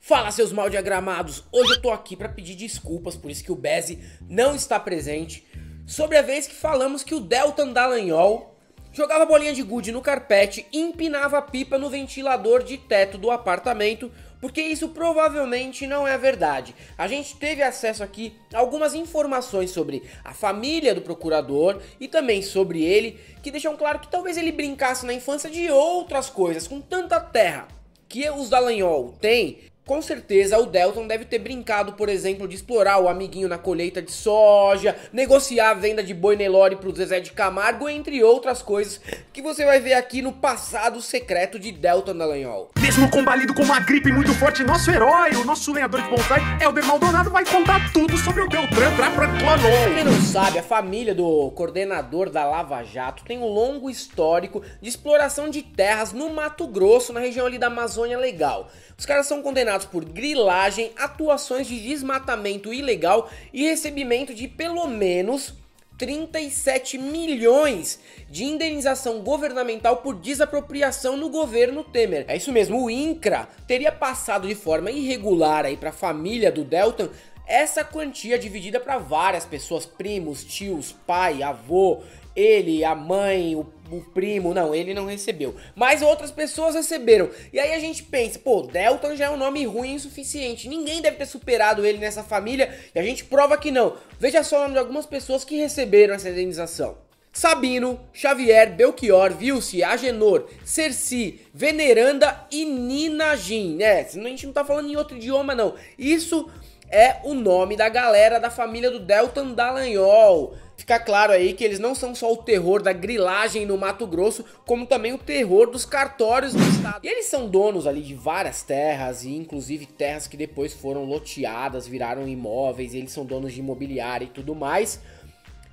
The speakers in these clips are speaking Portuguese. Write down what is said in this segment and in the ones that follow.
Fala seus mal diagramados, hoje eu tô aqui para pedir desculpas por isso que o Bezzi não está presente. Sobre a vez que falamos que o Deltan Dallagnol jogava bolinha de gude no carpete e empinava a pipa no ventilador de teto do apartamento porque isso provavelmente não é verdade. A gente teve acesso aqui a algumas informações sobre a família do procurador e também sobre ele, que deixam claro que talvez ele brincasse na infância de outras coisas, com tanta terra que os Dallagnol têm, com certeza o Delton deve ter brincado, por exemplo, de explorar o amiguinho na colheita de soja, negociar a venda de boi Nelore pro Zezé de Camargo, entre outras coisas que você vai ver aqui no passado secreto de Delton Dallagnol. Mesmo combalido com uma gripe muito forte, nosso herói, o nosso lenhador de bonsai, Elber Maldonado, vai contar tudo sobre o Beltrán Trapranclanon. Quem não sabe, a família do coordenador da Lava Jato tem um longo histórico de exploração de terras no Mato Grosso, na região ali da Amazônia Legal. Os caras são condenados por grilagem, atuações de desmatamento ilegal e recebimento de pelo menos 37 milhões de indenização governamental por desapropriação no governo Temer. É isso mesmo, o INCRA teria passado de forma irregular aí para a família do Deltan essa quantia dividida para várias pessoas, primos, tios, pai, avô, ele, a mãe, o, o, primo, não, ele não recebeu. Mas outras pessoas receberam. E aí a gente pensa, pô, Delton já é um nome ruim o suficiente. Ninguém deve ter superado ele nessa família. E a gente prova que não. Veja só o nome de algumas pessoas que receberam essa indenização. Sabino, Xavier, Belchior, Vilce, Agenor, Cerci, Veneranda e Ninajin. É, a gente não tá falando em outro idioma não. Isso é o nome da galera da família do Deltan Dallagnol. Fica claro aí que eles não são só o terror da grilagem no Mato Grosso, como também o terror dos cartórios do estado. E eles são donos ali de várias terras, e inclusive terras que depois foram loteadas, viraram imóveis, eles são donos de imobiliária e tudo mais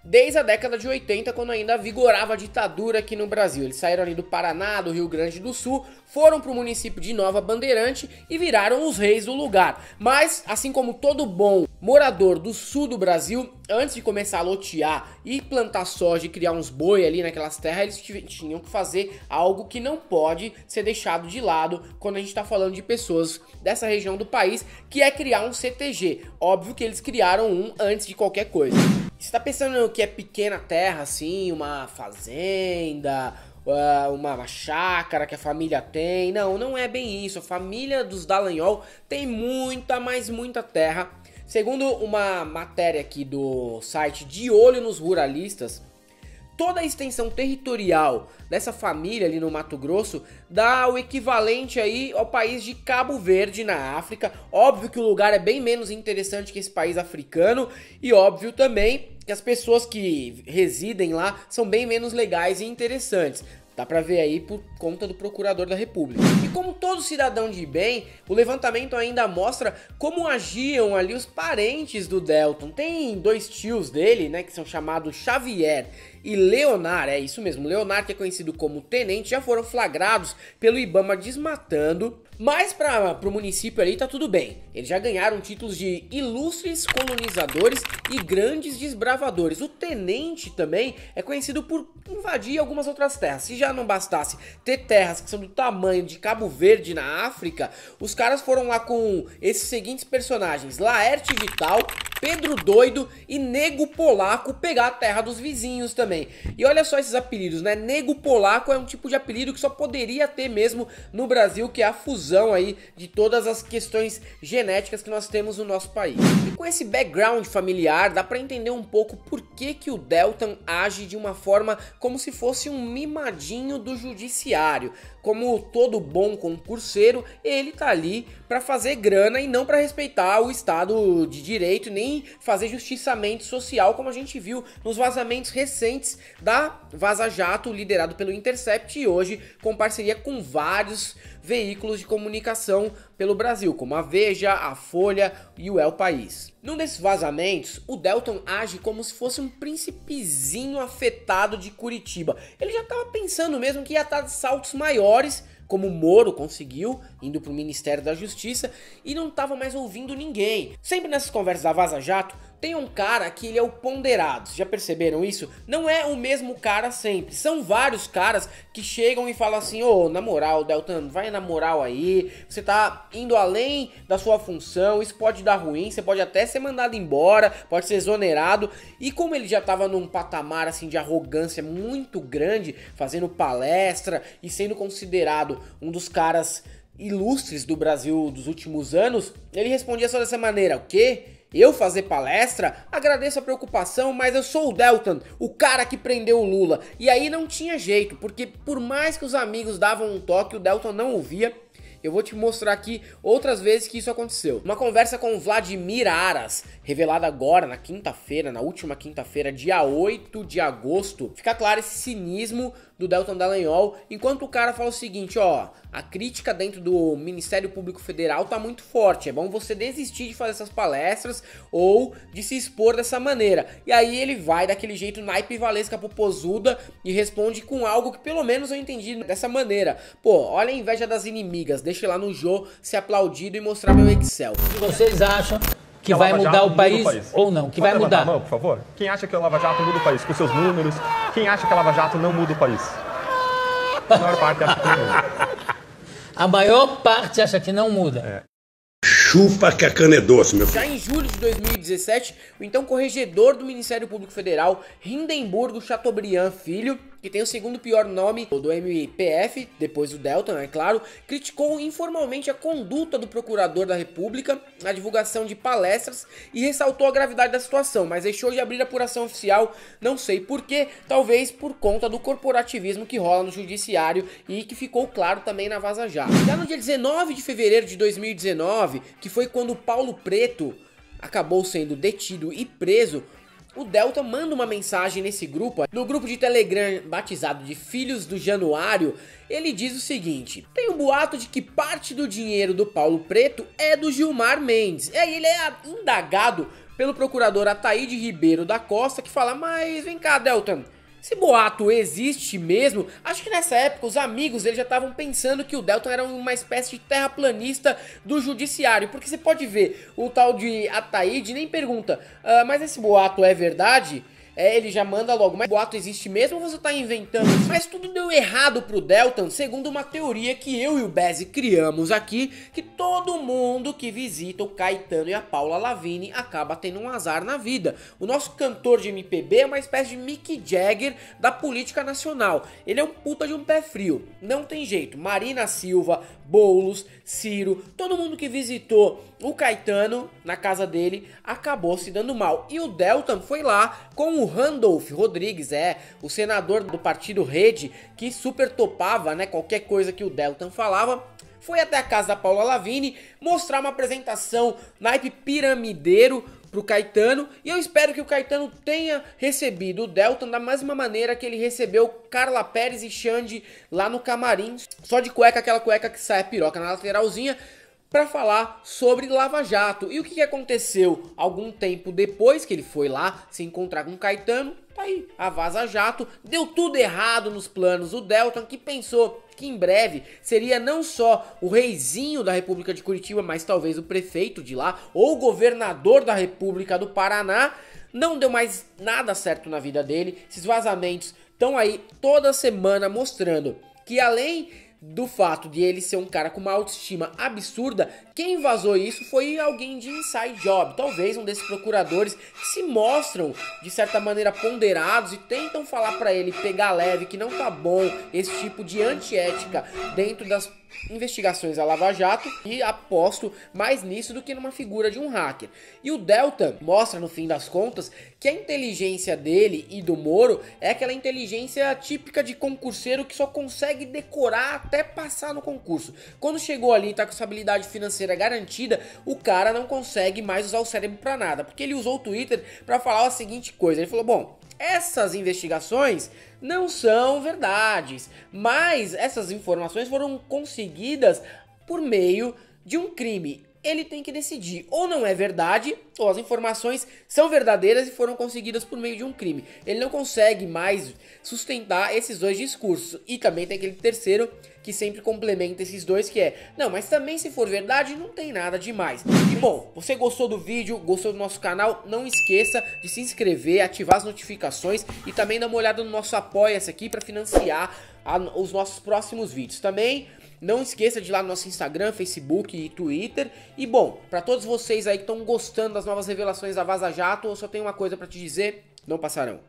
desde a década de 80, quando ainda vigorava a ditadura aqui no Brasil. Eles saíram ali do Paraná, do Rio Grande do Sul, foram para o município de Nova Bandeirante e viraram os reis do lugar. Mas, assim como todo bom morador do sul do Brasil, antes de começar a lotear e plantar soja e criar uns boi ali naquelas terras, eles tinham que fazer algo que não pode ser deixado de lado quando a gente está falando de pessoas dessa região do país, que é criar um CTG. Óbvio que eles criaram um antes de qualquer coisa. Você tá pensando que é pequena terra, assim, uma fazenda, uh, uma chácara que a família tem. Não, não é bem isso. A família dos Dallagnol tem muita, mas muita terra. Segundo uma matéria aqui do site De Olho nos Ruralistas, toda a extensão territorial dessa família ali no Mato Grosso dá o equivalente aí ao país de Cabo Verde na África. Óbvio que o lugar é bem menos interessante que esse país africano e óbvio também que as pessoas que residem lá são bem menos legais e interessantes. Dá pra ver aí por conta do procurador da República. E como todo cidadão de bem, o levantamento ainda mostra como agiam ali os parentes do Delton. Tem dois tios dele, né, que são chamados Xavier e Leonard, é isso mesmo, Leonard, que é conhecido como tenente, já foram flagrados pelo Ibama desmatando. Mas para o município ali tá tudo bem. Eles já ganharam títulos de ilustres colonizadores e grandes desbravadores. O tenente também é conhecido por invadir algumas outras terras. Se já não bastasse ter terras que são do tamanho de Cabo Verde na África, os caras foram lá com esses seguintes personagens: Laerte Vital, Pedro Doido e Nego Polaco pegar a terra dos vizinhos também. E olha só esses apelidos, né? Nego Polaco é um tipo de apelido que só poderia ter mesmo no Brasil, que é a fusão aí de todas as questões genéticas que nós temos no nosso país. E com esse background familiar, dá para entender um pouco por que, que o Deltan age de uma forma como se fosse um mimadinho do judiciário. Como todo bom concurseiro, ele tá ali para fazer grana e não para respeitar o Estado de Direito nem fazer justiçamento social, como a gente viu nos vazamentos recentes da Vaza Jato, liderado pelo Intercept e hoje com parceria com vários veículos de comunicação pelo Brasil, como a Veja, a Folha e o El País. Num desses vazamentos, o Delton age como se fosse um príncipezinho afetado de Curitiba. Ele já estava pensando mesmo que ia estar de saltos maiores como Moro conseguiu, indo para o Ministério da Justiça, e não estava mais ouvindo ninguém. Sempre nessas conversas da Vaza Jato, tem um cara que ele é o ponderado. Já perceberam isso? Não é o mesmo cara sempre. São vários caras que chegam e falam assim: "Ô, oh, na moral, Deltan, vai na moral aí. Você tá indo além da sua função, isso pode dar ruim, você pode até ser mandado embora, pode ser exonerado". E como ele já tava num patamar assim de arrogância muito grande, fazendo palestra e sendo considerado um dos caras ilustres do Brasil dos últimos anos, ele respondia só dessa maneira: "O quê? Eu fazer palestra? Agradeço a preocupação, mas eu sou o Delton, o cara que prendeu o Lula. E aí não tinha jeito, porque por mais que os amigos davam um toque, o Delton não ouvia. Eu vou te mostrar aqui outras vezes que isso aconteceu. Uma conversa com Vladimir Aras, revelada agora na quinta-feira, na última quinta-feira, dia 8 de agosto. Fica claro esse cinismo do Delton Dallagnol, enquanto o cara fala o seguinte, ó, a crítica dentro do Ministério Público Federal tá muito forte, é bom você desistir de fazer essas palestras ou de se expor dessa maneira. E aí ele vai daquele jeito naipe valesca popozuda e responde com algo que pelo menos eu entendi dessa maneira. Pô, olha a inveja das inimigas, deixa lá no Jô ser aplaudido e mostrar meu Excel. O que vocês acham que vai mudar o país, o país, ou não, que Pode vai mudar. A mão, por favor. Quem acha que a Lava Jato muda o país com seus números? Quem acha que a Lava Jato não muda o país? A maior parte acha que não muda. A maior parte acha que não muda. É. Chupa que a cana é doce, meu filho. Já em julho de 2017, o então corregedor do Ministério Público Federal, Hindenburgo Chateaubriand Filho, que tem o segundo pior nome do MPF, depois do Delta, é claro, criticou informalmente a conduta do procurador da República na divulgação de palestras e ressaltou a gravidade da situação, mas deixou de abrir apuração oficial, não sei porquê, talvez por conta do corporativismo que rola no judiciário e que ficou claro também na Vaza Jato. Já no dia 19 de fevereiro de 2019, que foi quando Paulo Preto acabou sendo detido e preso, o Delta manda uma mensagem nesse grupo, no grupo de Telegram batizado de Filhos do Januário, ele diz o seguinte: tem um boato de que parte do dinheiro do Paulo Preto é do Gilmar Mendes. E aí ele é indagado pelo procurador Ataíde Ribeiro da Costa, que fala: Mas vem cá, Delta, esse boato existe mesmo? Acho que nessa época os amigos dele já estavam pensando que o Delton era uma espécie de terraplanista do judiciário. Porque você pode ver, o tal de Ataíde nem pergunta, ah, mas esse boato é verdade? É, ele já manda logo, mas o boato existe mesmo você tá inventando? Mas tudo deu errado pro Delton, segundo uma teoria que eu e o Bezzi criamos aqui, que todo mundo que visita o Caetano e a Paula Lavigne acaba tendo um azar na vida. O nosso cantor de MPB é uma espécie de Mick Jagger da política nacional. Ele é um puta de um pé frio. Não tem jeito. Marina Silva, Boulos, Ciro, todo mundo que visitou o Caetano na casa dele acabou se dando mal. E o Delton foi lá com o Randolph Rodrigues, é, o senador do partido Rede, que super topava, né, qualquer coisa que o Delton falava. Foi até a casa da Paula Lavigne mostrar uma apresentação naipe piramideiro pro Caetano e eu espero que o Caetano tenha recebido o Delton da mesma maneira que ele recebeu Carla Pérez e Xande lá no camarim, só de cueca, aquela cueca que sai a piroca na lateralzinha, para falar sobre Lava Jato. E o que, aconteceu algum tempo depois que ele foi lá se encontrar com Caetano? Tá aí, a Vaza Jato deu tudo errado nos planos. O Delton que pensou que em breve seria não só o reizinho da República de Curitiba, mas talvez o prefeito de lá ou o governador da República do Paraná. Não deu mais nada certo na vida dele. Esses vazamentos estão aí toda semana mostrando que além do fato de ele ser um cara com uma autoestima absurda, quem vazou isso foi alguém de inside job, talvez um desses procuradores que se mostram de certa maneira ponderados e tentam falar para ele pegar leve que não tá bom esse tipo de antiética dentro das investigações a Lava Jato e aposto mais nisso do que numa figura de um hacker. E o Delta mostra no fim das contas que a inteligência dele e do Moro é aquela inteligência típica de concurseiro que só consegue decorar até passar no concurso. Quando chegou ali e tá com sua habilidade financeira garantida, o cara não consegue mais usar o cérebro para nada, porque ele usou o Twitter para falar a seguinte coisa, ele falou: "Bom, essas investigações não são verdades, mas essas informações foram conseguidas por meio de um crime ele tem que decidir. Ou não é verdade, ou as informações são verdadeiras e foram conseguidas por meio de um crime. Ele não consegue mais sustentar esses dois discursos. E também tem aquele terceiro que sempre complementa esses dois, que é, não, mas também se for verdade, não tem nada demais. E bom, você gostou do vídeo, gostou do nosso canal, não esqueça de se inscrever, ativar as notificações e também dar uma olhada no nosso apoia-se aqui para financiar a, os nossos próximos vídeos. Também não esqueça de ir lá no nosso Instagram, Facebook e Twitter. E bom, para todos vocês aí que estão gostando das novas revelações da Vaza Jato, eu só tenho uma coisa para te dizer, não passarão.